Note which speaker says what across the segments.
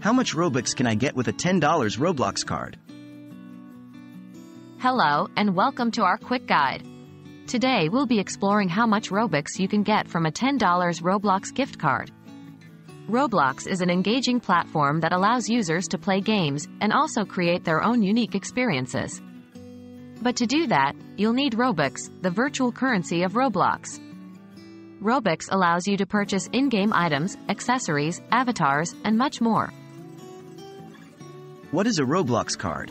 Speaker 1: How much Robux can I get with a $10 Roblox card?
Speaker 2: Hello, and welcome to our quick guide. Today we'll be exploring how much Robux you can get from a $10 Roblox gift card. Roblox is an engaging platform that allows users to play games and also create their own unique experiences. But to do that, you'll need Robux, the virtual currency of Roblox. Robux allows you to purchase in-game items, accessories, avatars, and much more.
Speaker 1: What is a Roblox card?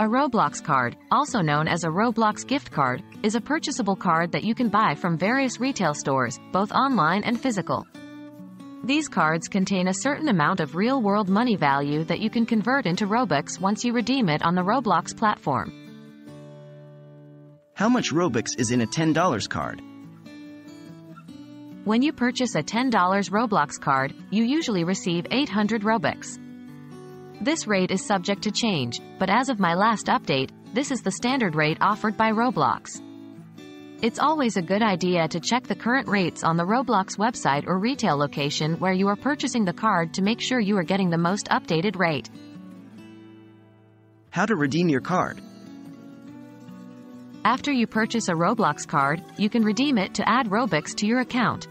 Speaker 2: A Roblox card, also known as a Roblox gift card, is a purchasable card that you can buy from various retail stores, both online and physical. These cards contain a certain amount of real-world money value that you can convert into Robux once you redeem it on the Roblox platform.
Speaker 1: How much Robux is in a $10 card?
Speaker 2: When you purchase a $10 Roblox card, you usually receive 800 Robux. This rate is subject to change, but as of my last update, this is the standard rate offered by Roblox. It's always a good idea to check the current rates on the Roblox website or retail location where you are purchasing the card to make sure you are getting the most updated rate.
Speaker 1: How to redeem your card?
Speaker 2: After you purchase a Roblox card, you can redeem it to add Robux to your account.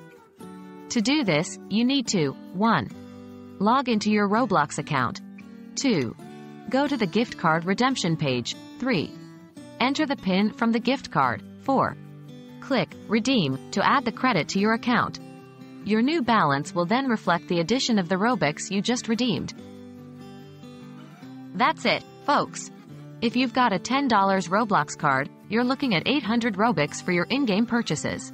Speaker 2: To do this, you need to 1. Log into your Roblox account. 2. Go to the gift card redemption page. 3. Enter the PIN from the gift card. 4. Click Redeem to add the credit to your account. Your new balance will then reflect the addition of the Robux you just redeemed. That's it, folks. If you've got a $10 Roblox card, you're looking at 800 Robux for your in-game purchases.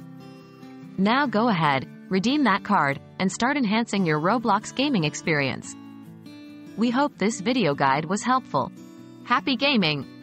Speaker 2: Now go ahead, redeem that card, and start enhancing your Roblox gaming experience. We hope this video guide was helpful. Happy gaming!